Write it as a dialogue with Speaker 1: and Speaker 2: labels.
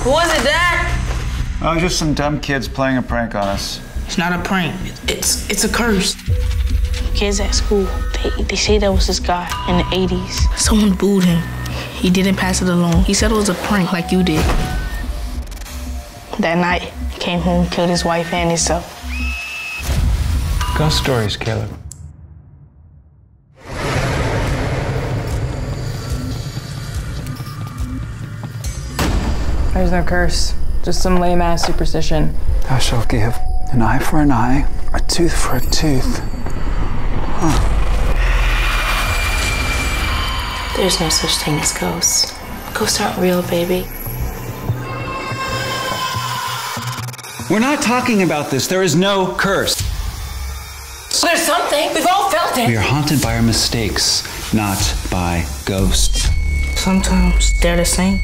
Speaker 1: Who was it, Dad?
Speaker 2: Oh, just some dumb kids playing a prank on us.
Speaker 3: It's not a prank. It's it's a curse.
Speaker 1: Kids at school, they, they say there was this guy in the 80s.
Speaker 3: Someone booed him. He didn't pass it along. He said it was a prank like you did.
Speaker 1: That night, he came home, killed his wife and himself.
Speaker 2: Ghost stories, Caleb.
Speaker 4: There's no curse, just some lame ass superstition.
Speaker 5: Thou shalt give an eye for an eye, a tooth for a tooth.
Speaker 1: There's no such thing as ghosts. Ghosts aren't real, baby.
Speaker 5: We're not talking about this. There is no curse.
Speaker 3: There's something. We've all felt it.
Speaker 5: We are haunted by our mistakes, not by ghosts.
Speaker 3: Sometimes they're the same.